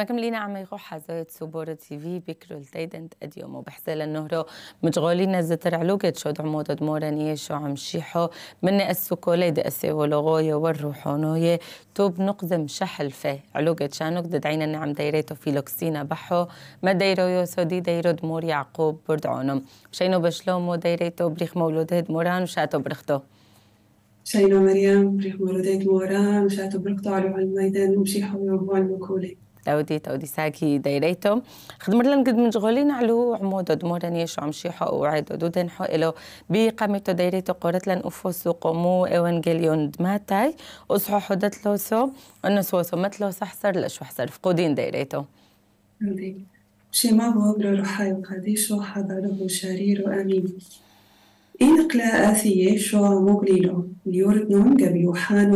مكملين عم يغو حزايد سوبورة تي في بكرو التيدنت أديوم وبحسال النهرو. مجغولين زتر علوكت شود عمودة مورانية شو عم شيحو. من السوكولي دي السيولوغوية والروحونوية توب نقزم شحل فيه. علوكت شانوك ددعينا نعم دايريتو فيلوكسينا بحو. ما دايرو يوسو دي دايرو دمور يعقوب بردعونم. شينو بشلومو دايريتو بريخ مولود موران وشاتو برختو. شينو مريم بريخ مولود موران وشاتو برختو على الميدان. ومشي حوي وبوع المكولي تودي تودي ساكي دايريتو. خدمر لن قد مشغولين علو عمودو دمورن يشو عم شيحو وعيدو دودن حو إلو. بقامتو دايريتو قورت لن أفوسو قومو إيوانجيليون دماتاي وصحو حدت لوسو. أنو سوسو متلو سحسر لشو حسر فقودين دايريتو. شما بوبرو روحاي وقديشو حضره شرير وأمين. إنقلا آثية شو مقليلو ليورد نون قبل يوحان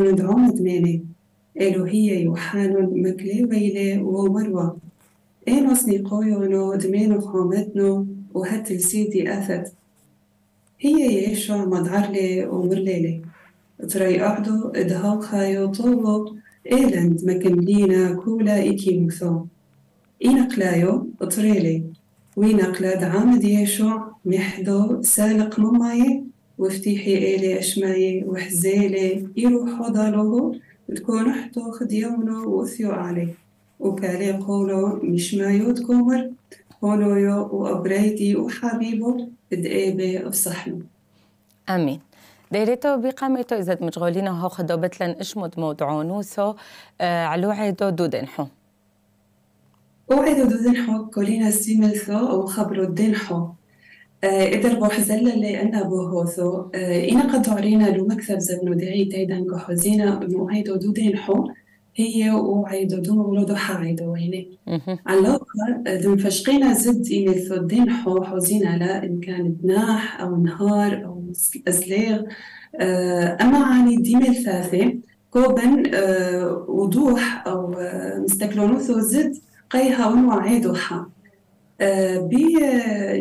وندعوم دميني إلهية يوحان مكلي ويلي ومروة. إنوس نيقويونو دمينو خامتنو وهت سيدي أثت هي يشوع مدعرلي ومرليلي. تري أعدو إدهاو خايو طوبو. إيلند مكملينا كولا إيكي مثو إينقلايو اطريلي وينقلا دعامد يشوع محدو سالق مماي. وفتيحي إيلي أشماي وحزيلي يروحو ضالوهو تكون حتو خديونو وثيو عليه وكالي قولو مش ما يود كومر قولو وأبريتي وحبيبو دقيبة افصحنو آمين. دايرتو بقامتو إذا مشغولين هو خدو بتلن إشمد موضوعونوسو آه علو عيدو دودنحو. وعيدو دودنحو كولينا سيملثو أو خبرو دنحو. إدر بو حزلة اللي أنا بو هوثو إنا قد عرينا لو مكتب زبنو دعي تايدان كو حزينا مو هيدو دودين حو هي وعيدو دو مولودو حايدو ويني. علاقة دم فشقينا زد إني الثودين حو حزينا لا إن كان بناح أو نهار أو أزليغ أما عاني ديمي الثاثي كوبن وضوح أو مستكلونوثو زد قيها ونوعيدو حا.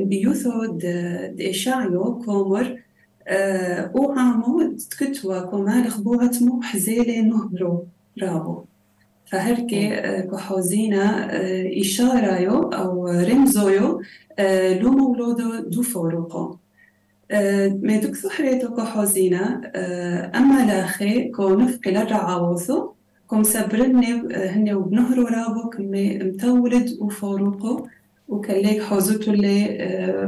بيوثو إشاعيو كومر وعامو تكتوا كومال خبوعة مو حزيلة نهبرو رابو. فهركي كحوزينا إشارة يو أو رمزو لو مولودو دو فوروقو ما دوك ثحريتو كحوزينا أما لاخي كو نفقي لرعاوثو كم سبرني هني وبنهرو رابو كم متولد وفوروقو. وكليك حوزتو اللي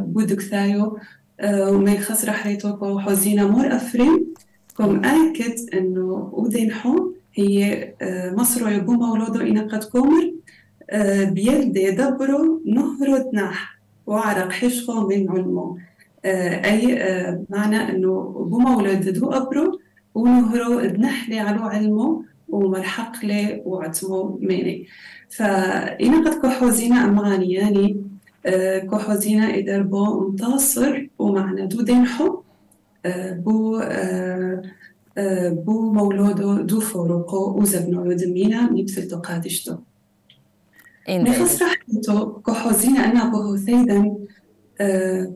بودك ثايو وما يخسر حياتك حوزينا مور أفرين كم أكد إنه ودين حو هي مصر يبو مولودو إنا قد كومر بيلدي دبرو نهرو ناح وعرق حشخو من علمو. أي معنى إنه بو مولود دو أبرو ونهرو دنحلي على علمو. وملحق لي وعتمو ميني فإنا قد كحوزينا أمغاني يعني كحوزينا إدر بو منتصر ومعنى دو دينحو بو بو مولودو دو فوروقو وزبنو يدمينا نبسلتو قادشتو. نخص رحمتو كحوزينا أنا بو ثيدا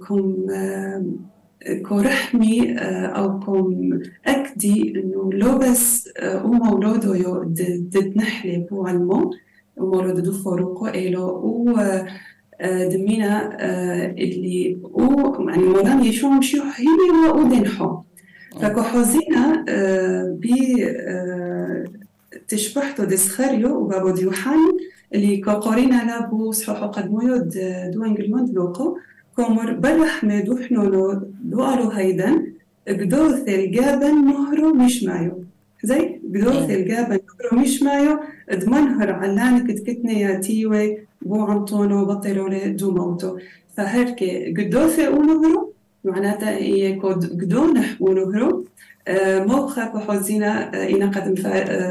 كم كو رحمي أو كم أكدي إنه لو بس ومولودو يو دد نحلي بو علمو ومولودو دو فوروقو إيلو و دمينا اللي و يعني مولان يشو مشيو هيلي و ودنحو فكحوزينا بي تشبحتو دسخريو وبابو ديوحان اللي كقورينا لابو صحوحو قدمويو دو إنجلمون دلوقو. كومر برحمة دوحنونو دوارو هيدن قدوث الجابن نهرو مش مايو. زي قدوث الجابن نهرو مش مايو دمنهر علانك تكتني يا تيوي بو عنطونو بطلولي دو موتو. فهركي قدوثة ونهرو معناتها هي كود قدونح ونهرو موخا كحوزينا إنا قد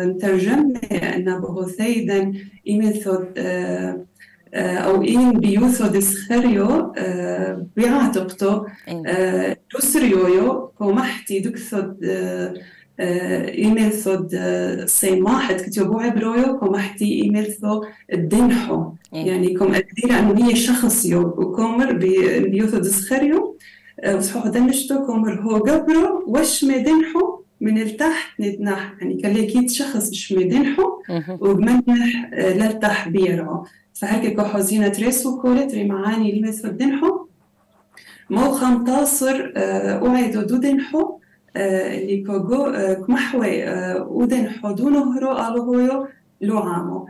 مترجم أن بهو ثيدا إيميثو أو إن بيوثو دسخريو بيعاتقتو دوسريويو كومحتي دكثو إيميلثو صيماحت كتبو عبرويو كومحتي إيميلثو الدنحو يعني كوم أدير أنه هي شخصيو وكومر بيوثو دسخريو وصحوح دنشتو كومر هو قبرو وش ما دنحو من التحت ندنح يعني كليكيت شخص مش مدنحو وبمنح للتح بيرعو فهيك كحوزينة تريسو كولة تري معاني اللي مثل دنحو مو خمطاصر أوعيدو دو دنحو اللي كوغو كمحوي ودنحو هويو لو عامو.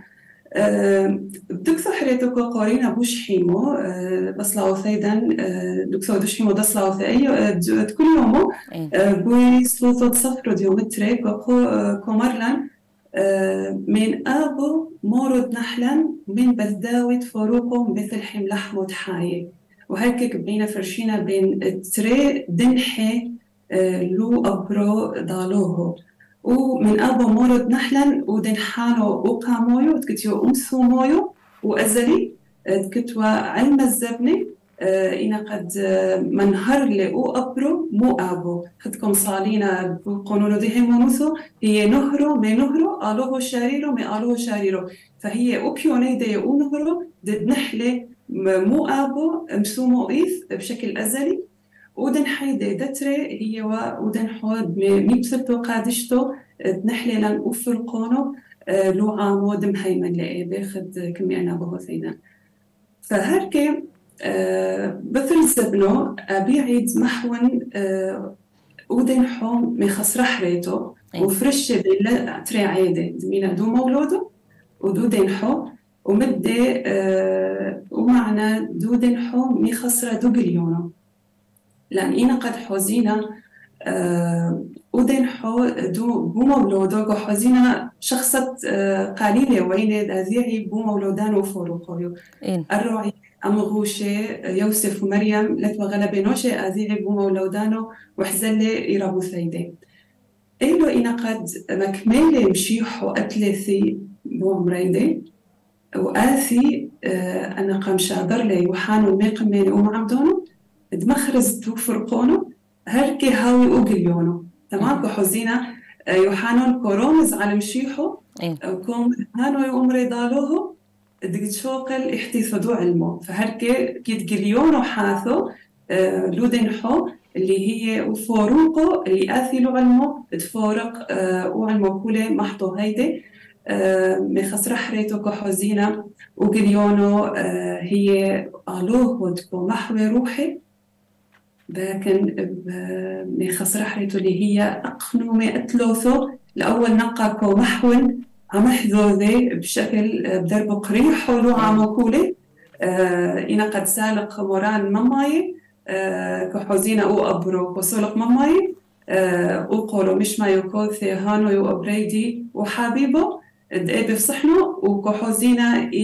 دكتور حريتو قارينا بوش حيمو بس لاو ثيدن دكتور دوش حيمو دس لاو ثأي كل يومو بوي سلوطة صفر ديومتري كومرلن من أبو مورد نحلا من بذداوة فروقه مثل حم لحمه حاية وهيك بينا فرشينا بين تري دنحي لو أبرو ضالوهو ومن أبو مورد نحلا ودنحانو وقامويو تكتيو أمسو مويو وأزلي تكتوا علم الزبني إنا قد منهر لي أو أبرو مو أبو. خدكم صالينا قانون دي همونوثو هي نهرو مي نهرو ألوه شاريرو مي ألوه شاريرو. فهي أوبيوني دي أو نهرو دد نحلي مو أبو مسومو إيث بشكل أزلي. ودن حيدة دتري هي ودن حود ميبسرتو قادشتو نحلي لن أفرقونو. لو عامو دم هيمن لأي باخد كميانا بهو ثينا فهركي بثل زبنو أبيعيد محون ودن حوم مخصر حريتو وفرش بلا تري عيدة دمينا دو مولودو ودو دين حو ومدي ومعنا دو دين حو مخصرة دو بليونو. لأن إنا قد حوزينا ودين حو دو بو مولودو قو حوزينا شخصة قليلة وين ذاذيعي بو مولودان وفوروقو. الرعي أمغوشة يوسف ومريم لتوا غلبة نوشة أذيعي بو مولودانو وحزلة إرابو ثيدي إلو إنا قد مكملة مشيحو أتلثي بو مريدي وآثي أنا قام شادر لي وحانو ميقميني ومعمدونو دمخرز تو فرقونو هركي هاوي اوغليونو تمام؟ كحوزينا يوحانون كورونز على مشيحو كوم هانو يومري دالوهو دقتشوقل احتيثدو علمو فهركي كيد جليونو حاثو لودن حو اللي هي وفوروقو اللي آثلو علمو تفورق وعلمو كولي محطو هيدي مخسر حريتو كحوزينا وقليونو هي ألوه ودكو محوي روحي. لكن مخسر حريتو اللي هي أقنو ما أتلوثو لأول نقا كو محون عمحذو ذي بشكل بدرب قريح ولو عامو كولي إنا قد سالق موران مماي. كحوزينا أو أبرو وسولق مماي. أو قولو مش ما يوكوثي هانو يو أبريدي وحبيبو دقيبي بصحنو وكحوزينا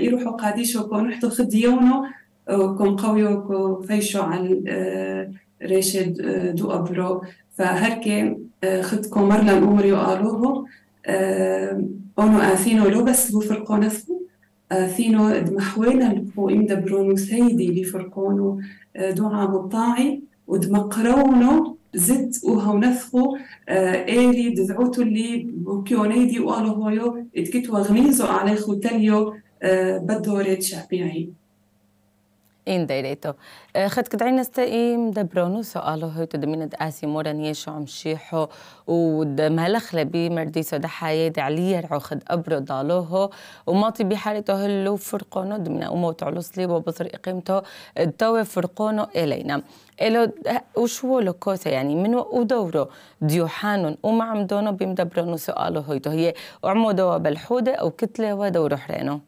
يروحوا قاديشو كونحتو خديونو. كم قويو كو فيشو على ريشة دو أبرو. فهركي خدكو مرلا الأمري وقالوه أونو آثينو لو بس بو فرقونثو آثينو دمحوينا لكو إم دبرونو سيدي لي فرقونو دعا مطاعي. ودمقرونو زد وهو نثخو إيلي دذعوتو اللي بوكيونيدي وقالو هويو اتكتوا غميزو عليخو تليو بدورة شعبيعي. إن دايريتو خد كدعين نستقيم دبرونو سؤالو هو تدمين دقاسي موران يشو عم شيحو ودمهلخ لبي مرديسو ده حياة عليا رعو خد أبرو دالوهو. وماطي بحالتو هلو فرقونو. دمنا أمو تعلوس لي وبصر إقيمتو. التوي فرقونو إلينا. إلو وشو لكوسة يعني من ودورو. ديوحانون. ومعم دونو بيمدبرونو سؤالو هيتو هي عمودو بالحودة أو كتلة ودورو حرينو.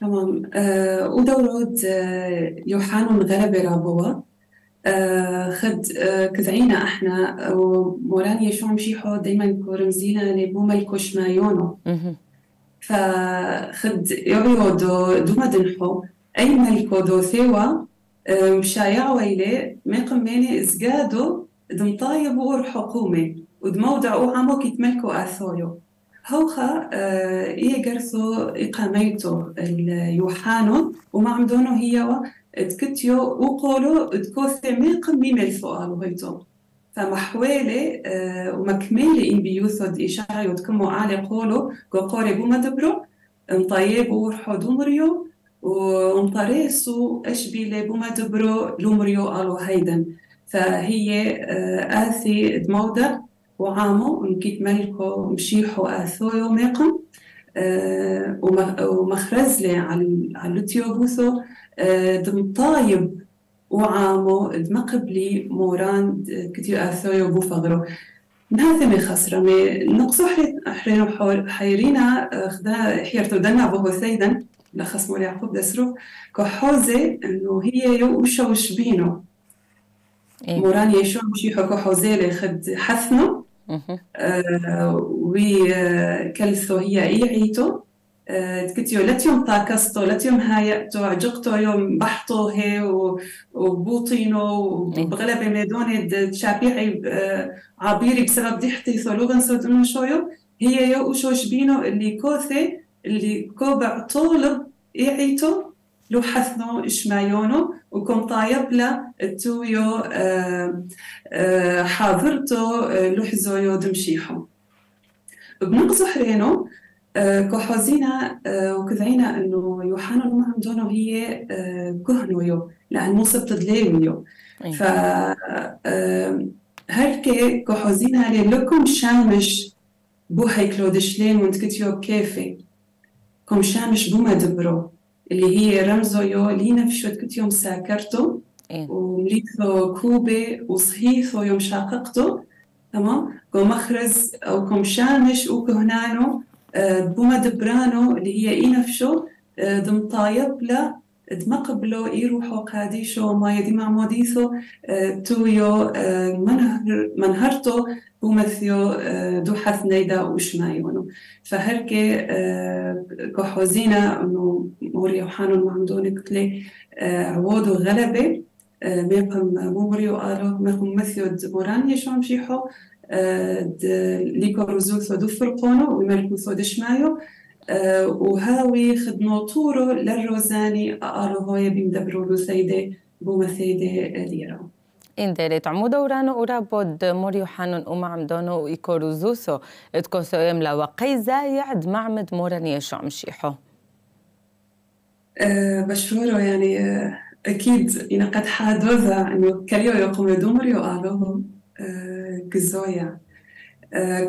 تمام. آه ودورود آه يوحانون غلبة رابوا آه خد آه كذعينا إحنا. وموران يشوع مشيحو دايما كورمزينا لبوما الكوش مايونو فخد يعيودو دوما دنحو. أي ملكو دو ثيوا آه مشايع ويلي ميقم ميني إزقادو دمطايب ور حكومي ودموضع أو عمو كيتملكو اثويو هوخا إيه جرثو إقاميتو اليوحانو وما عمدونو هي تكتيو وقولو تكوثي ميق ميمل سؤال هيتو. فمحوالي ومكمالي إن بيوثو دي إشارة يتكمو على قولو قوري بوما دبرو مطيبو ورحو دومريو ومطريسو أشبيلي بوما دبرو لومريو ألو هيدن. فهي آثي دمودة. وعامو نكيت ملكو مشيحو آثويو ميقم أه ومخرز لي على اللوتيو بوثو أه دم طايب وعامو دمقبلي موران كتيو آثويو بوفغرو نهاثة مي خسرة. مي نقصو حرينو حيرينا خدا حيرتو دنا بوهو ثيدا لخص مولي يعقوب دسرو كو حوزي انه هي يو وشو وشبينو إيه؟ موران يشو مشي حكو حوزي لي خد حثنو. آه وكلثو هي ايعيتو تكتيو لتيوم طاكستو لتيوم هايأتو عجقتو يوم بحطو هي وبوطينو وبغلبة ميدوني تشابيعي عبيري بسبب ديحتي ثولوغن سودنو شويو. هي يو وشوش بينو اللي كوثي اللي كوبع طولب إيعيتو لو حثنو إشمايونو وكم طايب لا التويو حاضرتو لحزويو دمشيحو. بنقصو حرينو كحوزينا وكذعينا إنه يوحنا المهم دونو هي كهنويو لأن مو سبت دليويو ف هركي كحوزينا لكم شامش بو هيكلو دشلين وانتكتيو كيفي. كم شامش بو مدبرو اللي هي رمزو يو لينا في شوت كتيوم ساكرتو ومليتو كوبي وصحيثو يوم شاققتو تمام؟ كم مخرز أو كم شامش وكهنانو بوما دبرانو اللي هي إينفشو دم طايب لا دمقبلو إيروحو قاديشو ما يدي معموديثو تويو منهر منهرتو بومثيو دو حث نيدا وشمايونو فهركي كحوزينا انه موريو حانون معمدون كتلي عوودو غلبة ميقم موريو قالو ميقم مثيو دمورانيا شو مشيحو ليكو رزوثو دو فرقونو ويملكو ثو دشمايو وهاوي خدمو طورو للروزاني قالو هوي بيمدبرو له سيدة بوما سيدة ليرو. موريو حانون أما عمدانو إيكوروزوسو إتكوسو يملا وقيزا يعد معمد موراني شو مشيحو أه بشورو يعني أه أكيد إن قد حادوذا إنه كليو يقوم دومريو قالوه جزويا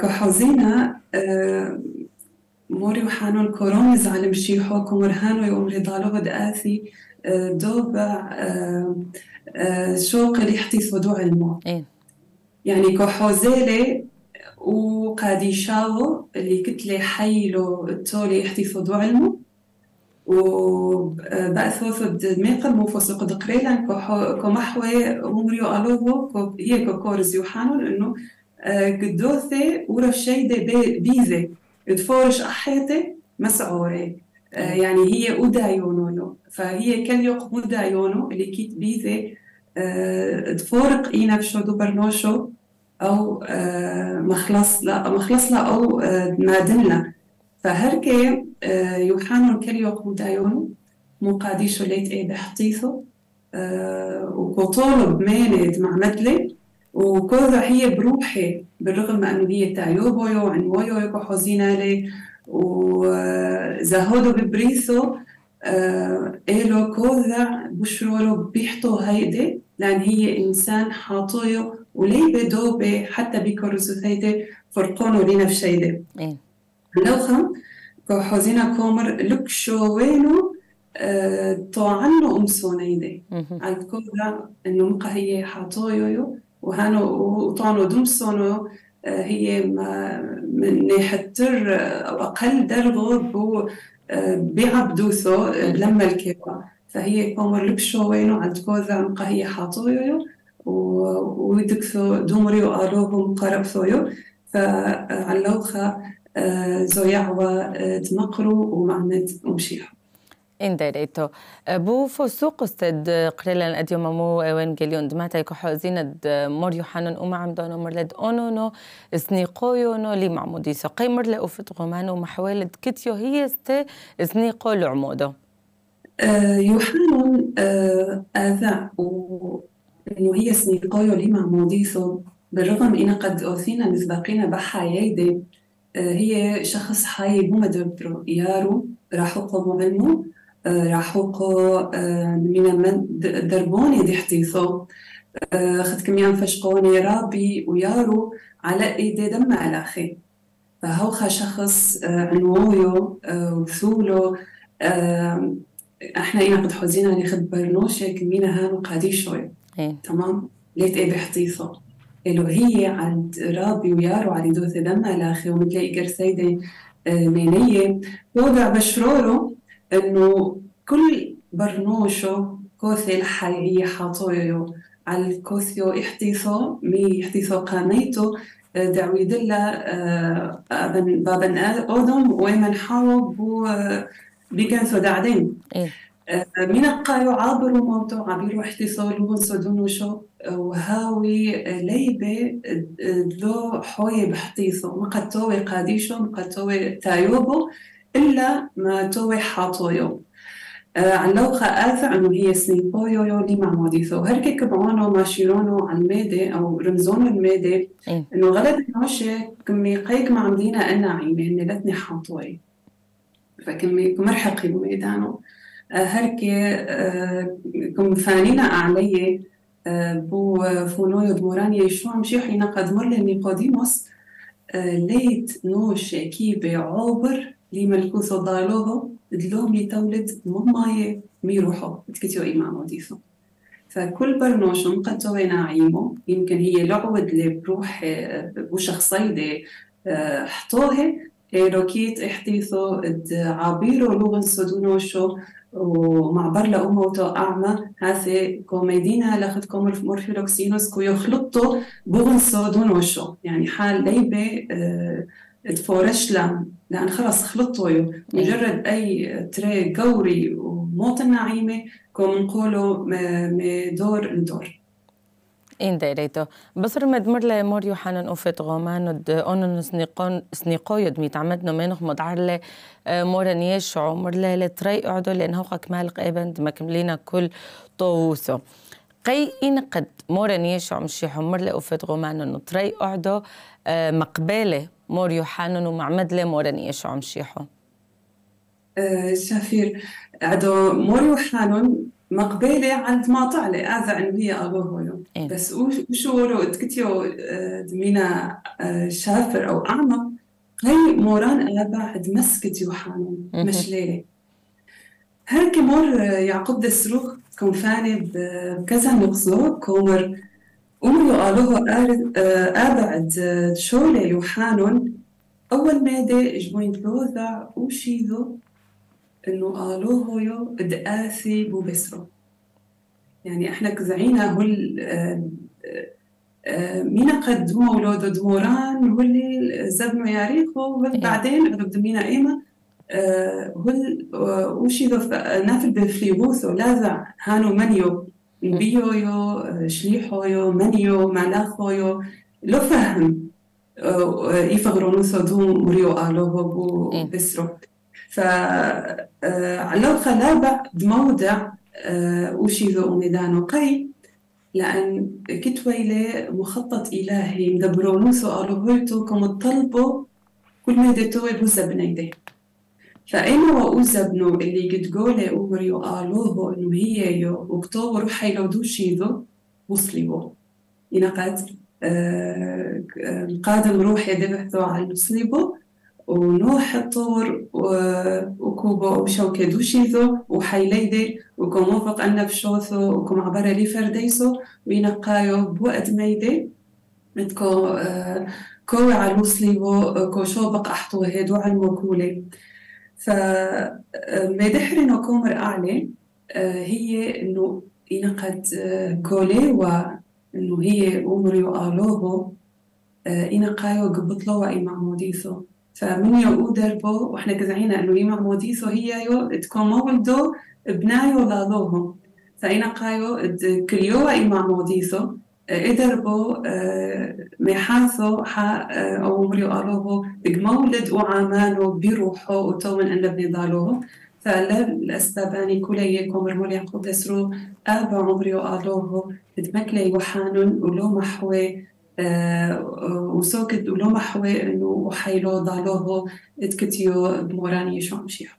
كحوزينا موري وحانون كورومز على مشيحو كمرهانو يوم رضالو بد آثي دوبع شوق اللي يحتي صدوع المو إيه؟ يعني كحوزيلي وقادي شاو اللي كتلي حيلو التولي يحتي صدوع المو وبأثوث دميقا موفوس قد قريلا كمحوي موريو ألوهو هي كورز يوحانون إنه قدوثي ورا شيدة بيزي تفورش أحيتي مسعوري يعني هي أودايونو فهي كل يوق مودايونو اللي كيت بيزي تفورق إينا بشو دوبرنوشو أو مخلص لا مخلص لا أو نادن لا فهركي يوحانون كل يوق مودايونو مو قاديشو ليت إيه بحطيثو وكطولب ميند مع مدلي وكذا هي بروحي بالرغم انه هي تايوبويو عنويو يكو حزينة لي. وزهودو ببريثو إلو كوذا بشرورو بيحطو هيدي لأن هي إنسان حاطويو ولي بدوبي حتى بيكورزو هيدي فرقونو لينا في شيدي. إيه. لوخم كو حزينة كومر لكشو وينو طوعنو أمسونيدي عند كوذا إنه مقا هي حاطويو وهانو وطانو دومسونو هي ما من نحتر أو أقل درجة بو بيعبدوثو لما الكيوا فهي كومر لبشو وينو عند مقا هي حاطويو ويدكثو دومري وآلوهم قربثويو فعلوخا زويعوا دمقرو ومعمد ومشيحو. اندريتو بو فسوق استد قريلا اديو مامو ايوانجليون دماتا يكو حوزين موريو حانون وما عمدونو مرلد أونونو سنيقويو نو لي معمودي سو قي مرلا أفت غمانو محوالد كتيو هي است سنيقو لعمودو يوحانون آذا إنه هي سنيقويو لي معمودي سو بالرغم إن قد أوثينا مسبقين بحا يدي هي شخص حي بمدبرو يارو راحو قومو علمو راحوقو من من دربوني دي حتيثو خد كميان فشقوني رابي ويارو على إيدي دم ألأخي. فهوخا شخص عنويو وثولو. إحنا أنا قد حوزينا ناخذ برنوشة كمينا هانو قادي شوي. إيه. تمام؟ ليت إيه بحطيصه إلو هي عند رابي ويارو على دوث دم الأخي ومتلاقي قرسيدي مينية. وضع بشرورو إنه كل برنوشو كوثي الحي حاطويو على الكوثيو احتيثو مي احتيثو قاميتو دعوي دلا بابن بابن أودم ومن حاو بو بيكنسو دعدين إيه. من القايو عابروا موتو عبيرو احتيثو لون سودونو شو وهاوي ليبة لو حوي بحتيثو مقتوي قاديشو مقتوي تايوبو. إلا ما توي حاطويو علوخة آثع إنه هي سنيبويو يو لي مع موديثو هركي كبعونو ماشيرونو على الميدي أو رمزونو الميدي إيه. إنه غلط نوشي كمي قيق مع مدينة أنا عيمي إني لتني حاطوي فكمي كمرحقي بميدانو. هركي كم فانينا أعلي بو فونويو دموراني شو عم شيح ينقد مر لنيقوديموس ليت نوشي كيبي عوبر لي ملكوثو ضالوهو دلوم لي تولد مماي ميروحو تكتيو إيمان وديثو فكل برنوشم قد توينا عيمو يمكن هي لعود اللي بروح بشخصيدي حطوه روكيت إحتيثو عابيرو لغن سودونوشو ومعبر لأموتو أعمى هاثي كوميدينا لخد كومر مورفيلوكسينوس كو يخلطو بغنسو دونوشو يعني حال ليبة آه تفورش لأن لأن خلص خلطوا مجرد أي تري قوري وموت النعيمة كو منقولو دور لدور. إن دايريتو. بصر مدمر لي مور يوحنن أوفت غومان ود أونن سنيقون سنيقويد ميتعمدنا منخ مدعر لي مورن يشعو. مر لي لتري أعدو لأن هو كمال قيبند ما كملينا كل طووسو قي إن قد مورن يشعو مشي حمر لي أوفت غومان نطري أعدو مقبالة مور يوحنن ومعمد لي مورن يشعو مشيحو أه شافير عدو مور يوحنن مقبلة عند ما طلع هذا إنه هي أبوه إيه. بس وشو تكتيو دمينا شافر أو أعمى هي موران أبعد مسكت يوحنا مش ليلة هرك مور يعقوب دسروخ كون فاني بكذا نقصو كومر أمرو قالوه أبعد شولة يوحانون. أول مادة جبوين بلوذع وشيذو إنه قالوه يو دقاسي بو بسرو. يعني إحنا كزعينا هو مين قد مولود دموران هو اللي زبنو ياريخو بعدين عدو دمينا إيما هو وشي نافل بفليغوثو لاذع هانو منيو بيو يو شليحو يو منيو ملاخو يو لو فهم يفغرونوثو دو مريو قالوه بو بسرو. فلو خلابة بموضع وشي ذو أميدانو قي لأن كتويلة مخطط إلهي. مدبرونو سؤالو هويتو كم طلبوا كل ما يدتوي بوزا بنيدي. فأنا وأوزا بنو اللي قد قولي أوريو قالوه إنه هي يو وكتوبر وحي لو ذو وصليبو ينقد قادم روح يدبحثوا على المصليبو ونوح الطور وكوبا وشوكة دوشيثو وحيليدي وكو موفق أن بشوثو وكو معبرة لي فرديسو وينقايو بوقت ميدي. متكو كو على المصليبو كو شوبق أحطو هيدو على الموكولي فمدحرنا كومر أعلى هي إنه ينقد كولي وإنه هي أمري وآلوه ينقايو قبطلو وإي معموديثو فمن يو دربو وإحنا كزعينا إنه يمع موديثو هي يو تكون مولدو بنايو لالوهم فإنا قايو كليو إمع موديثو إدربو ميحاثو حا أو مريو قالوه مولد وعامانو بيروحو وتومن أن بني ضالوه فالأسباباني كلية كومر مولي يعقوب دسرو أبا عمريو قالوه دمكلي وحانون ولو محوي وسوكت ولو محوي انه وحيلو ضالوه اتكتيو بموراني شو مشيحو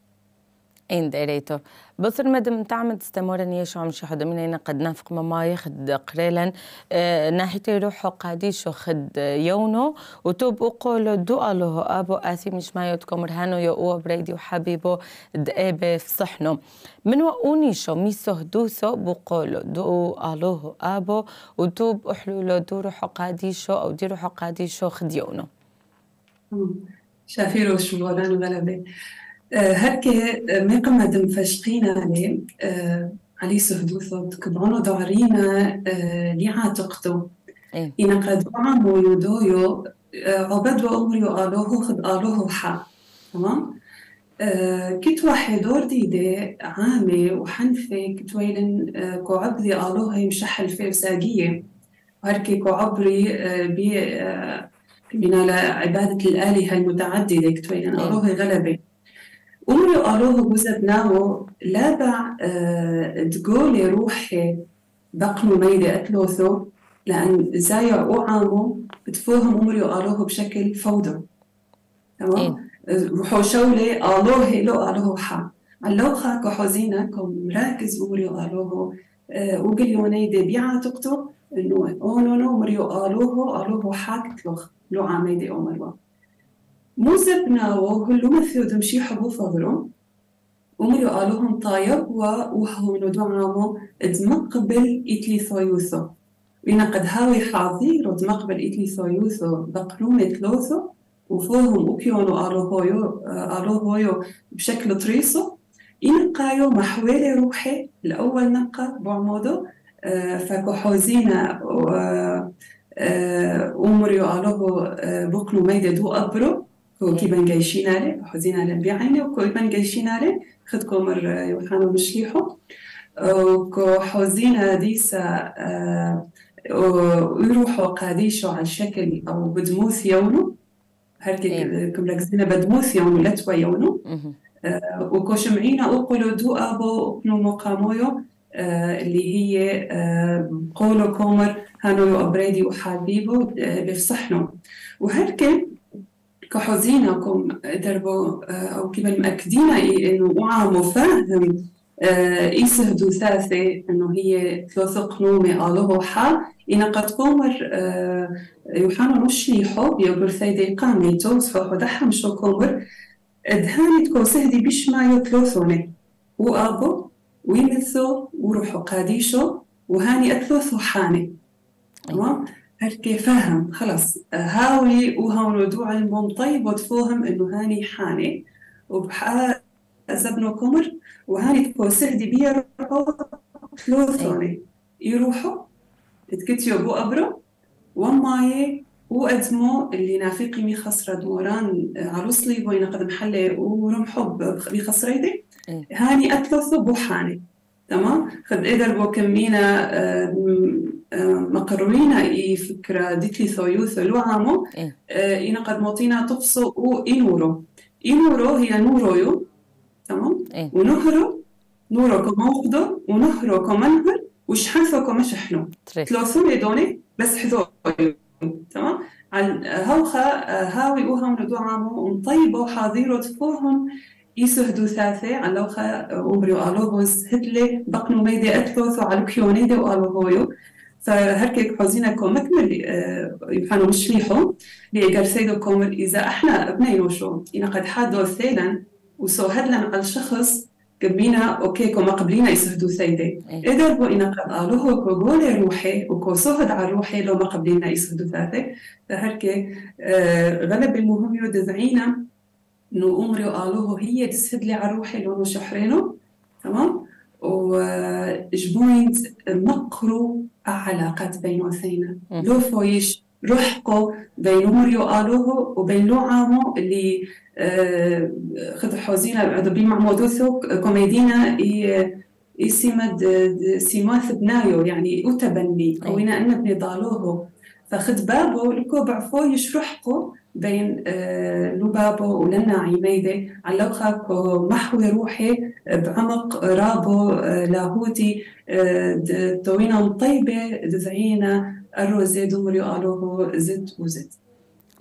إن ديريتو بصر مدام تعمل تستمر شو عم شي حدا مننا قد نافق ما ياخد قريلا آه ناحية روحو قاديشو خد يونو وتوب أقول دو له أبو آسي مش ما يتكم رهانو أو بريدي وحبيبو دقابة في صحنو من وقوني شو ميسو هدوسو بقولو دو ألوه أبو وتوب أحلو دو روحو قاديشو أو دي روحو قاديشو خد يونو. شافيرو شو غلبة هكا ما قمد مفشقين عليه علي سهدوثو تكبرونو دارينا لي عاتقتو. إيه. إنا قد عامو يودويو عبد وأمريو آلوهو خد آلوهو حا. تمام؟ كنت واحد دور ديدي عامي وحنفي كنت ويلن كو عبدي آلوها يمشحل في وساقية وهركي كو عبري بي من عبادة الآلهة المتعددة كنت ويلن إيه. آلوها غلبة. أمي قالوه بناو لابع أه تقولي روحي بقنو ميدي أتلوثو لأن زايا أوعامو بتفوهم أمري قالوه بشكل فوضى. تمام؟ روحو شولي قالوه لو قالوه حا. اللوخة كم مراكز أمري قالوه أه وقل يونيدي بيعا تقتو إنه أونو نو مريو قالوه قالوه حاك تلوخ لو عاميدي أمروا موزبناو هلو مثيو دمشي حبو فضرو ومريو قالوهم طايب وهو ندعمو دمقبل إتليثويوثو وإن قد هاوي حاضير دمقبل إتليثويوثو بقلومة ثلوثو وفوهم وكيونو آلوهويو آلوهويو بشكل طريسو إنقايو محوالي روحي الأول نقا بعمودو. فكو حوزينا ومريو آلوهو بقلو ميدة دو أبرو. كيبان جايشيناري حزيناري بعيني وكيبان جايشيناري خد كومر يوحنا مشليحو وكو حوزينا ديسا ويروحوا قاديشو على الشكل أو بدموث يونو. هركي كم ركزينا بدموث يونو لتوا يونو. وكو شمعينا أقولو دو أبو ابنو مقامويو اللي هي قولو كومر هانو أبريدي وحبيبو بفصحنو وهركي كحزينكم دربو أو كيما مأكدين إنه وعى فاهم يسهدو ثاثة إنه هي ثلاثة قنومة آلوه حا إن قد كومر يوحنا نشلي حب يقول ثيدي قامي توز فهو دحم شو كومر. دهاني تكو سهدي بيش ما يثلوثوني وأبو ويمثو وروحو قاديشو وهاني أثلوثو حاني. تمام؟ هركي فهم. خلص هاوي وهون ودوع المهم. طيب وتفوهم إنه هاني حاني. وبحا زبنو كمر. وهاني تكو سهدي بيا ثلوثوني يروحوا تكتيو بو أبرو. وماي وأدمو اللي نافقي مي خسرة دوران عروسلي بوين قد محلي ورمحو بخسريدي هاني أتلوثو بو حاني. تمام؟ بو كمينا مقررين إي فكرة ديتلي ثويوث لوعامو إيه؟ إنا قد موطينا تفصو أو إنورو. إنورو هي نورويو تمام؟ إيه؟ ونهرو نورو كموقدو ونهرو كمنهر وشحنثو كمشحنو ثلاثون يدوني بس حذو تمام؟ عن هوخا هاوي اوهم ندوعامو ونطيبو حاضيرو تفوهم يسهدو ثاثة عن لوخا أمبريو ألوهوز هتلي بقنو ميدي أتلوثو على كيونيدي وألوهويو فهركك حزينة مكمل آه، يبحانو مش ليحو. لإيجار سيدو كومر إذا إحنا ابني شو إنا قد حادو ثيلا وسو هدلا على الشخص قبينا أوكي كو ما قبلينا يسهدو ثيدي إيه. إذا بو إنا قد قالوه كو قولي روحي وكو سهد على روحي لو ما قبلينا يسهدو ثيدي فهركي آه غلب المهم يودزعينا إنه أمري وقالوه هي تسهد لي على روحي لو شحرينو تمام؟ وجبوينت مقرو علاقات بين وثينا لو فويش رحقو بين مريو آلوه وبين لو عامو اللي آه خذ حوزينا عدبين مع مودوثو كوميدينا يسمد سيماث بنايو يعني وتبني كوينا أن ابني فخذ بابو لكو بعفو يشرحقو بين آه، لبابو ولنا عيميدة علوخا كو محوي روحي بعمق رابو آه، لاهوتي آه، توينا طيبة دزعينا الروزي دمريو آلوه زد وزد.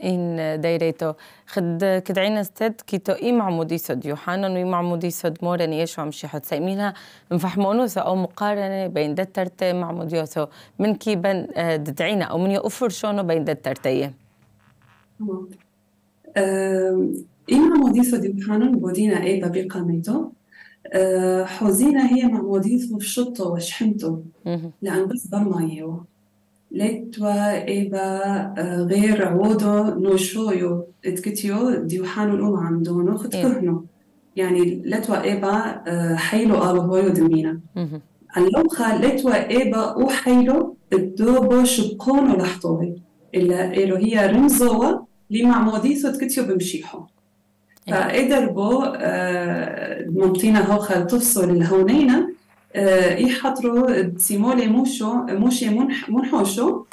إن دايريتو. خد كدعينا ستد كيتو إيمع موديسو ديوحانا وإيمع موديسو دمورن يشو عم شيحو تسايمينها مفحمونوسا أو مقارنة بين دترتي مع موديوسو من كي بن آه، ددعينا أو من يأفر شونو بين دترتي إيمع موديسو ديوحانا بودينا إيبا بقاميتو أه، حوزينا هي مع موديثو في شطو وشحنتو. لأن بس ليتوا إيبا أه، غير عودو نوشويو اتكتيو ديوحانو الأم عمدونو خد كهنو يعني لتوا إيبا أه، حيلو آلو هويو دمينا اللوخة لتوا إيبا أو حيلو الدوبو شبقونو لحطوه إلا إلو هي رمزوا لمع موديثو تكتيو بمشيحو فقدر بو منطينا هوخا تفصل الهونينا يحضروا سيمولي موشو موشي منحوشو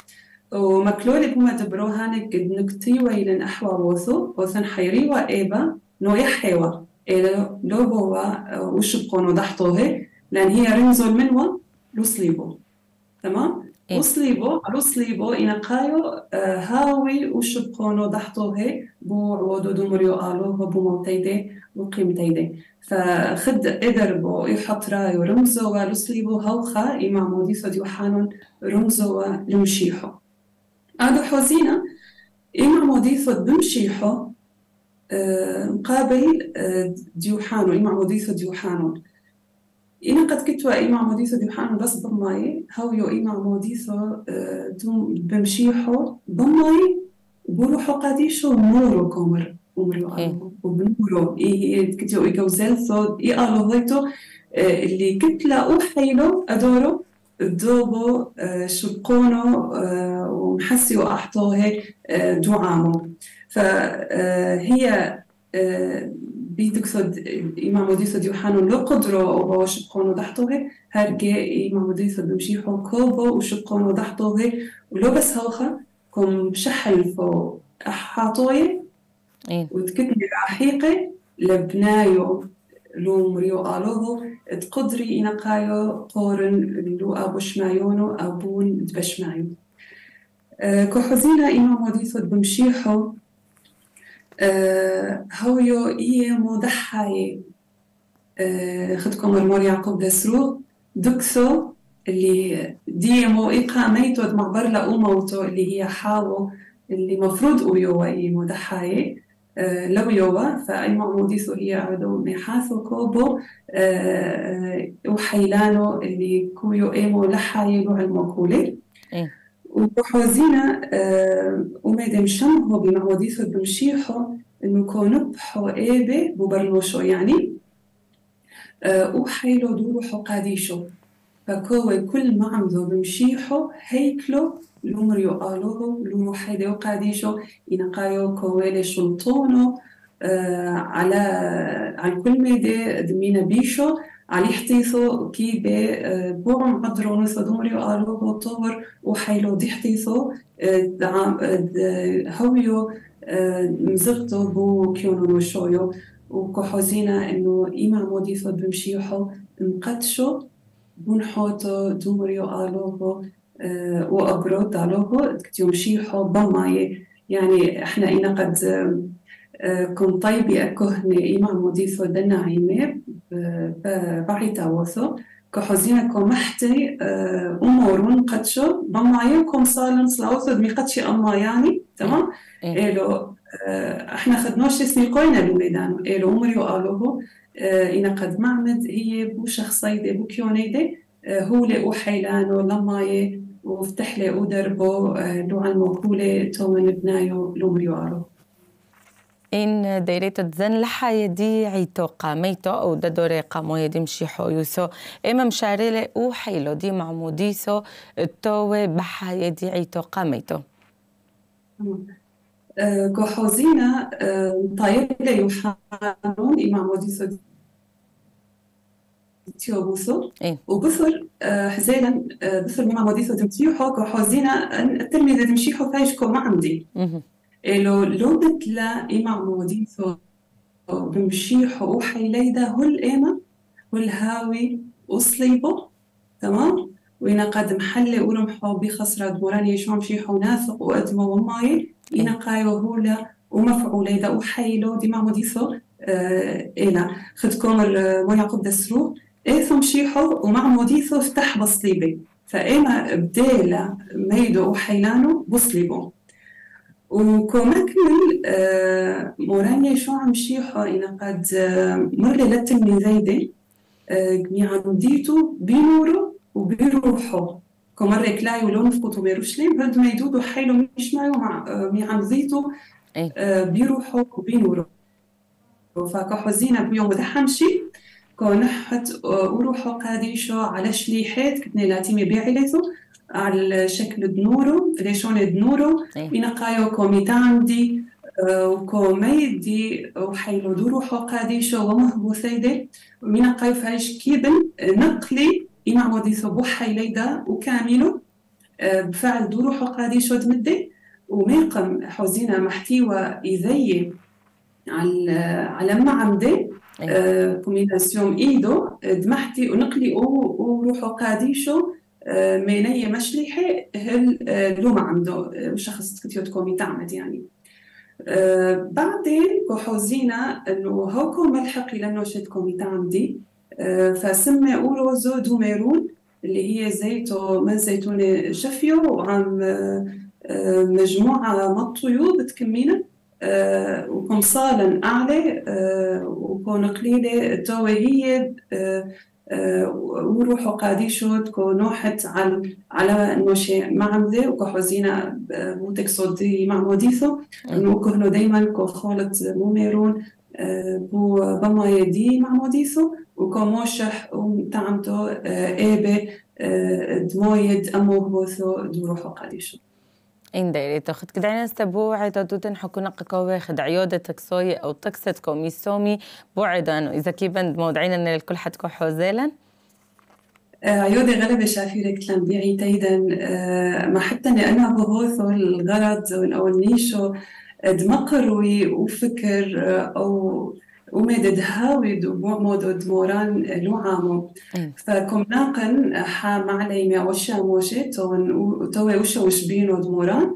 ومكلولي بما دبرو هانك نكتيوا إلى أحوى وثو وثن حيريوا إيبا نو يحيوا إلى لو هو وش بقونو ضحطوه لأن هي رمزو المنوى لوسليبو. تمام؟ إيه. وصليبو وصليبو إنقايو هاوي وشبقونو ضحطوه بو عودو دمريو آلو بو موتيدي وقيمتيدي فخد إدر بو يحط رايو رمزو ولصليبو هوخا إما موديثو ديوحانون رمزو لمشيحو. هذا حوزينا إما موديثو دمشيحو مقابل ديوحانو إما موديثو ديوحانون إنا قد كتوا إيما موديثو دي بحانو بس ضماي هاويو إيما موديثو آه، دوم بمشيحو ضماي بروحو قاديشو مورو كومر. عمرو إيه. وبنورو. إيه كتو إيكوزيلثو إي آلو هيتو آه، اللي كتلا أو حيلو أدورو. دوبو آه، شبقونو ومحسي وأحطوه دعامو. فهي بيتكسد إمام وديسد يوحانو لو قدرو وبو شبقونو ضحطوه هرجي إمام وديسد بمشيحو كوبو وشبقونو ضحطوه ولو بس هوخا كم شحل فو أحاطوه إيه. وتكتني عحيقة لبنايو لو مريو آلوه تقدري إنقايو قورن لو أبو شمايونو أبون دبشمايو أه كحزينة إمام وديسد بمشيحو هويو إيه مضحاي خدكم مرمور يعقوب دسرو دكسو اللي ديمو إقاميتو معبر لأموتو اللي هي حاو اللي مفروض أويو إيه مضحاي لو يوا فأي معموديسو هي عدو ميحاثو كوبو وحيلانو اللي كويو إيمو لحاي لو الموكولي إيه. وحوزينا ومادام شمهو بمعوديثو بمشيحو إنه كونو بحو ايبي ببرنوشو يعني وحيلو دوروحو قاديشو فكوي كل معمدو بمشيحو هيكلو لومريو آلوهو لومو حيدو قاديشو إنقايو كويلي شلطونو على على كل ميدي دمينا بيشو على يحتيثو كي بي آه، بوعم عدرو نسا دمريو آلو طور وحيلو دي حتيثو آه، آه، هويو مزغتو بو كيونو نوشويو وكحوزينا انه إيما موديثو بمشيحو مقدشو بنحوتو دمريو آلوهو وأبرو دالوهو كتيو مشيحو بماي يعني إحنا إنا قد كن طيبي أكهني إيما موديثو دنا عيمي بعيتا كحزينة كو محتي آه، أمورون قدشو بمعي كوم صالن سلاوثو دمي قدشي أما يعني تمام؟ إيه. إلو آه، إحنا خدناش اسمي قوينا بالميدان إلو عمري وقالوه إنا قد معمد هي بو شخصيدي بو كيونيدي هو لي حيلانو لماي وفتح لي ودربو لو عن موكولي تو من بنايو لومريو قالوه إن ديريتو تزن لحا يدي عيتو قاميتو أو دادوري قامو يدي مشي حويوسو. إما مشاريلي أو حيلو دي معموديسو التوي يدي عيتو قاميتو. كو حوزينا طايلة يوحانون إما معموديسو تيو بوثو إيه؟ وبثر حزيلا بثر مع موديثو تمتيحو كو حوزينا التلميذ تمشيحو فايشكو ما عندي. إلو لو بتلا إما موديثو بمشيحو وحيليدا هل إيما هل هاوي وصليبو تمام؟ وإنا قد محلة ورمحو بخسرة موراني شو مشيحو ناثق وأدمو وماي. إنا قايو هولا ومفعولة إذا وحيلو دي معموديثو آه إلا. خدكم قد دسرو؟ إيثو مشيحو ومعموديثو فتح بصليبي. فإما بديلا ميدو وحيلانو بصليبو. وكمكمل آه موراني شو عم شيحو إنا قد آه مرلي للتلميذيدي جميعا ديتو بنورو وبيروحوا كمرة كلاي ولون فقط وبيروشلم هاد ما يدودوا حيلو مش مايو مع مع زيتو بيروحوا وبينورو فكحوزينا بيوم دحمشي كونحت وروحوا قاديشو على شليحات كتني لاتيمي بيعيلتو على شكل دنورو ليشون دنورو بينقايو كوميتا عندي وكوميدي وحيلو دروحو قاديشو ومهبو ثيدي بينقايو فايش كيبن نقلي ينعمدي صبوحها ليدا وكاملو بفعل دروحو قاديشو دمدي وميقم حوزينا محتوى إذي على على ما عمدي كوميناسيون ايدو دمحتي ونقلي أو وروحو قاديشو مينية مشليحة هل لو ما عنده شخص كتيوت كومي تعمد يعني. أه بعدين كحوزينا إنه هوكو ملحقي لأنه شد كومي تعمدي. فسمى اوروزو دوميرون اللي هي زيتو من زيتون شفيو وعم مجموعة مطيو بتكمينا. أه وكمصالا أعلى وكون قليلة توي هي أه وروحو قاديشو تكو نوحت على على نوشي معمدة وكحوزينا موتك صدي معموديثو. إنو كهنو دايما كو خولت موميرون بو بما يدي معموديثو. وكو موشح ومتعمتو إيبة دمويد أمو هوثو دوروحو قاديشو إن دايري تاخد كدعينا استبو عيدا دودن حكونا قاوي خد عيودة تكسوي أو تكست كومي سومي بوعدا إذا كيبن موضعين أن الكل حتكو حوزيلا. عيودة غلبة شافيرك تلنبيعي تيدا. ما حتى أنا بهوثو الغرض أو النيشو دمقر وفكر أو ومدد هاود ومودد موران لوعامو. فكم ناقن حا معلي وشا موشي توي وشا وشبينو دموران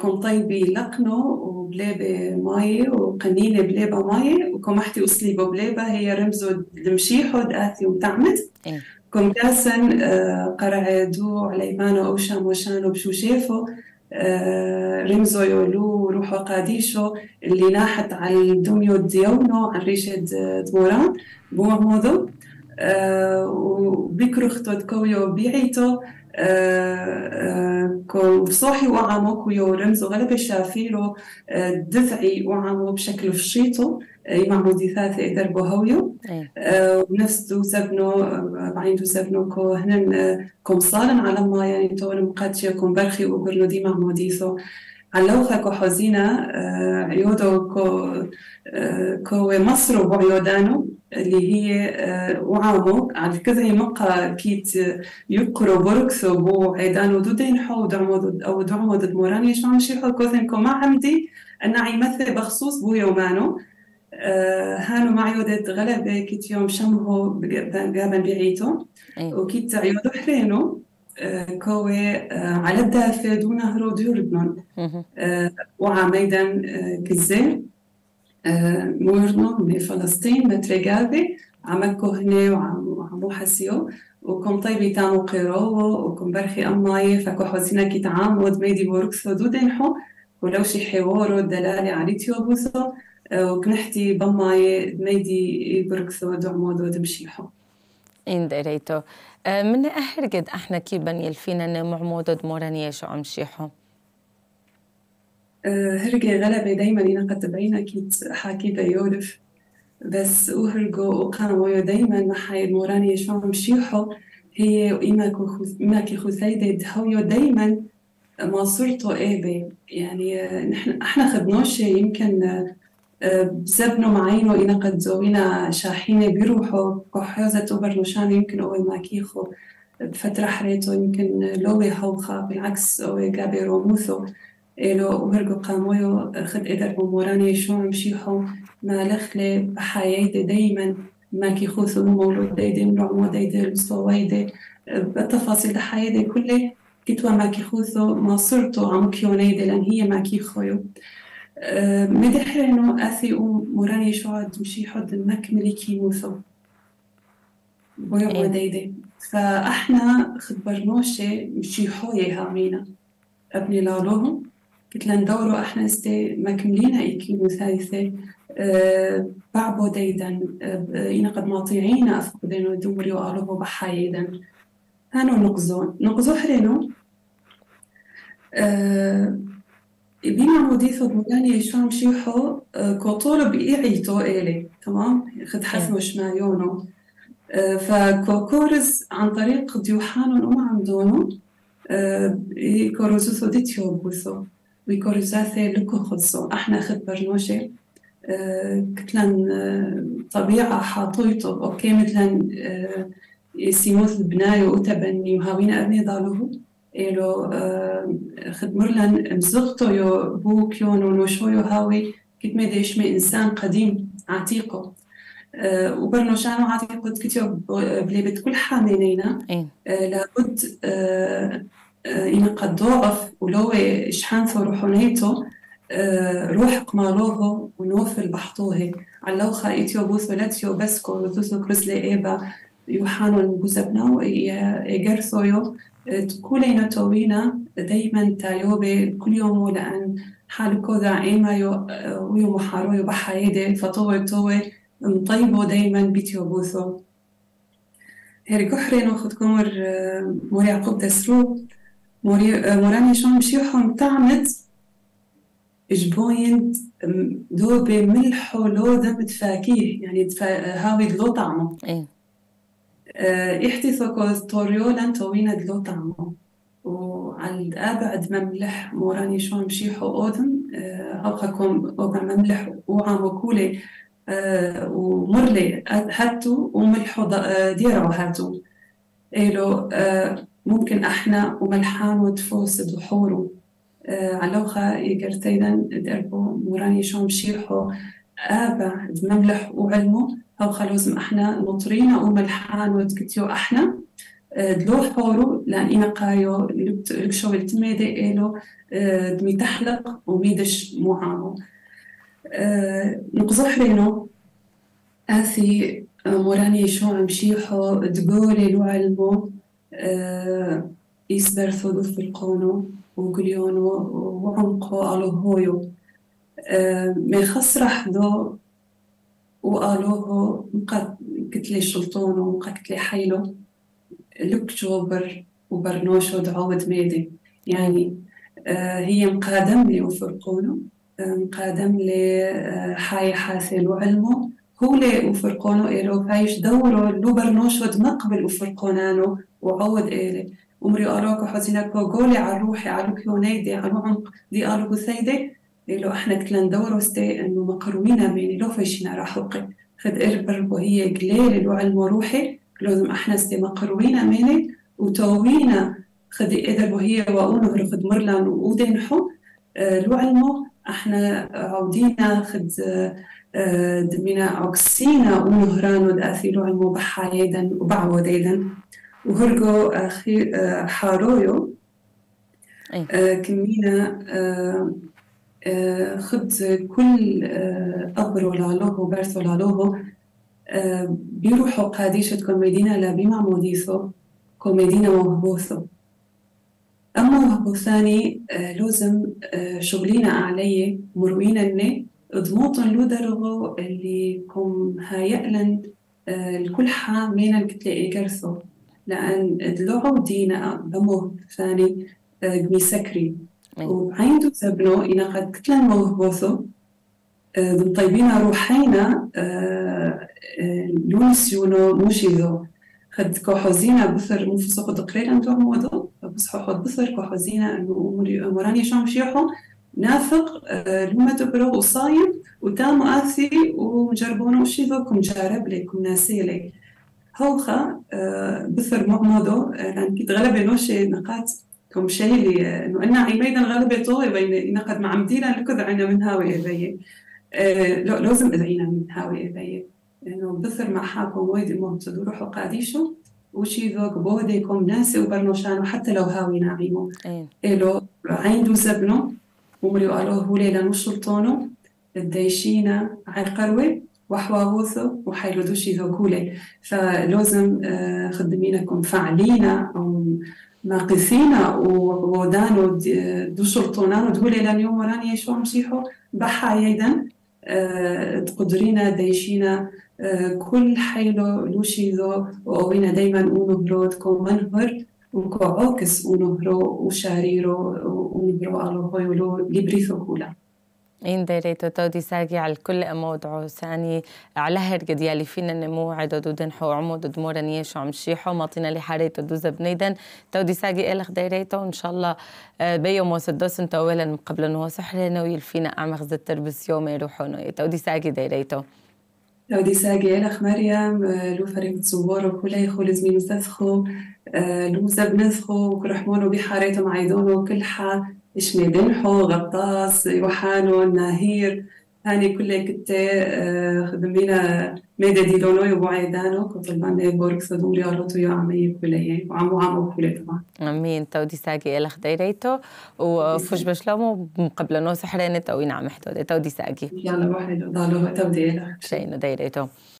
كم طيبي لقنو وبليبة ماي وقنينة بليبة ماي. وكم احتي أصليبو بليبة هي رمزو المشيحو دآتي وتعمد كم كاسن قرع دو عليمانو أوشا موشانو بشوشيفو رمزو يولو روحو قاديشو اللي ناحت على الدميو ديونو عن ريشة دموران بو مودو وبيكرو خطوت كويو بيعيتو كو بصوحي وعامو كويو رمزو غلب شافيرو دفعي وعامو بشكل فشيتو. يمعمو دي ثاثة يدربو هويو ونفس دو سبنو بعين دو سبنو كو هنن كم صالن على ما يعني تو مقاتشي كم برخي وبرنو دي معمو ديثو علوخا كو حزينة عيودو كو كو مصر وعيودانو اللي هي وعامو. على كذا مقا كيت يقرو بركسو بو عيدانو دودين حو دعمو أو دعمو دد موراني شو عم شيحو كوثن كو ما عمدي أنا يمثل بخصوص بو يومانو. هانو معيودة غلبة كيت يوم شمهو جابن بعيتو وكيت عيودو حرينو كوي على الدافع دون هرو ديوردنون وعميدا كزين مورنو من فلسطين مترقابي عمكو هنا وعمو حسيو وكم طيبي تامو قيرو وكم برخي أماي فكو حوزينا كي تعامد ميدي بوركسو دودنحو ولو شي حوارو دلالي عليتيو بوثو وكنحتي بماي ميدي بركسو دعمودو دمشيحو إن دريتو. من أهرقد أحنا كي بني الفينا معمودة مورانية شو عم شيحو؟ هرقي غلبة دايما إنا قد تبعينا كيت حاكي يورف بس وهرقو وقامو دايما محاي مورانية شو عم شيحو. هي إما كي خثيدة دهويو دايما ما صرتو إيبي يعني نحن أحنا خدناش يمكن بزبنو معينو إنا قد زوينا شاحينة بيروحو كحوزة وبرنوشان يمكن أول ما كيخو بفترة حريتو يمكن لوي هوخا بالعكس أو جابي روموثو إلو وهرقو قامويو خد إدر بموراني شو عمشيحو ما لخلي بحياته دايما ما كيخوثو مولود ديدي مرعمو ديدي المستويدي بالتفاصيل دحايدي كله كتوا ما كيخوثو ما صرتو عم كيونيدي لأن هي ما كيخويو. مدحرنو أثي موراني شعد مشي حد مكملي كيموثو بويو ديدي فأحنا خبرنوشي مشي حوي هامينا. أبني لالوهم. قلت لها ندوروا أحنا استي مكملين ايكيمو ثالثة أه بعبو ديدا أه قد ماطيعينا افقدينو دوري وقالوه بحايدا. هانو نقزو. نقزو حرينو. أه بما موديثو بمغاني شو عم شيحو أه كوطولو بإيعيتو إلي تمام؟ خد حسنو شمايونو أه فكوكورز عن طريق ديوحانون وما عندونو يكورزوثو ديتيو بوثو ويكورزاثي لكو خلصو أحنا خد برنوشي كتلن طبيعة حاطويتو أوكي مثلا سيموث بنايو وتبني وهاوينا أبني ضالوه إلو خد مرلن مزغتو يو بو كيونو نوشويو هاوي كت ميديش مي إنسان قديم عتيقو وبرنوشانو عتيقو كتيو بليبت كل حامينينا لابد إن قد ضعف ولو إشحان ثو روحونيتو روح قمالوه ونوفل بحطوه علو خايتيو بوثو لاتيو بسكو وثوثو كرسلي إيبا يوحانو المجوزبناو يجرثويو كولينا توينا دايما تايوبي كل يوم لأن حال كودا إيما يو ويو محارو يو بحايدي فطوي توي مطيبو دايما بيتيو بوثو. هيري كحرين خد كمر موري عقوب دسرو. موري موراني شون مشيحهم تعمت جبوين دوبي ملحو لوذا متفاكيه يعني هاوي دلو طعمه إيه يحتثو توريولا توينا دلو طعمه وعند أبعد مملح موراني شون مشيحو أودم هاوخاكم أوبع مملح وعامو كولي ومرلي هاتو وملحو ديرو هاتو. إيلو ممكن أحنا وملحان وتفوس دحورو علوخا يقرتينا دربو موراني شوم شيحو آبع مملح وعلمو. هو خلوزم أحنا مطرينا وملحان وتكتيو أحنا. دلو حورو لأن إنا قايو لكشو التميدي ايلو دمي تحلق وميدش معامو نقزحرينو أثي موراني شو عم شيحو تقولي لو علمو. يسبر ثلث القونو وقليونو وعمقو على هويو. ما خسرح دو وقالوه مقا كتلي شلطونو مقا كتلي حيلو لك جوبر وبرنوشو دعوة ميدي يعني هي مقادم لي وفرقونو مقادم لي حاي حاثل وعلمو هو لي وفرقونو إلو فايش دورو لو برنوشو دمقبل وفرقونانو وعود إلي. ومري أراك حزينك وقولي على روحي على كيونيدي على عمق دي ألو بثيدي لو إحنا كتلان دورو ستي انه مقرومينا ميني لو فيشينا راحوقي خد إربر وهي قليل لو علم روحي لازم أحنا ستي مقرومينا ميني وتوينا خد إذا وهي وأونه خد مرلان ودينحو لو علمو أحنا عودينا خد دمينا عكسينا ونهران ودأثي لو علمو بحايدا وبعوديدا وهرجو أخي حارويو. كمينا خد كل أبرو لالوه وبرثو لالوه بيروحوا قاديشة كوميدينا لبيما موديثو كوميدينا وهبوثو أما وهبو ثاني لازم شغلينا عليه مروينا إني ضموطن لو درغو اللي كم هايقلن الكل حا مينا الكتلة إيجرثو لأن دلوعو دينا بمو ثاني قمي سكري وعيندو تبنو إنا قد كتلا موهبوثو ذم طيبين روحينا لونسيونو موشيذو خد كوحوزينا بثر مفسقو دقريل أنتو عمودو بس حوحود بثر كوحوزينا مراني شام شيحو. نافق لما تبرو وصايم وتام آثي ومجربونو وشيذو كم جارب لي كم ناسي لي. هوخا بثر معمودو لأن كي تغلب نقاط. كم شيء اللي إنه إنا عميدا غلبة طوي بين قد عمدينا لكذا عنا من هاوي ابي لازم ادعينا من هاوي ابي إنه بثر مع حاكم ويدي مهم. تدورو قاديشو وشي ذوق بوديكم ناسي وبرنوشانو حتى لو هاوي ناعيمو إيه. إلو عين زبنو ومريو ألوه هوليلا نشلطونو. الديشينا عالقروي وحواوثو وحيلو دوشي ذو كولي فلازم آه، خدمينكم فعلينا أو ناقصينا ودانو دو شلطونانو تقولي لأن يوم وراني يشو مشيحو بحا يدا آه، تقدرينا ديشينا آه، كل حيلو لوشي ذو وأوينا دايما ونهرو تكون منهر وكو عوكس ونهرو وشاريرو ونهرو هوي ولو ليبريثو كولا إن ديريتو تودي ساقي على كل أمود ساني على هرقد يالي فينا نمو عدو دودن حو عمود دمورا نيشو عم شيحو ماطينا لي حريتو دوزا بنيدن. تودي ساقي إلخ ديريتو إن شاء الله آه، بيو موسدوس انت أولا قبل نو سحرنا ويلفينا أعمق زد تربس يوم يروحونو تودي ساقي ديريتو تودي ساقي إلخ مريم آه، لو فريق تصور وكل خو لازمين آه، لو زب نثخو وكل رحمونو بحاريتو معيدونو كل حا إشمي دنحو غطاس يوحانو ناهير. هاني كل كتة آه، خدمينا ميدا دي دونو يبو عيدانو كطلبان بورك صدوم ريالوتو يو عمي كلية وعمو عمو كلية طبعا. أمين. تودي ساقي إلخ ديريتو وفوش بشلومو قبل نو سحرين تودي نعم حدودي تودي ساقي. يلا واحد ضالو تودي إلخ شينو ديريتو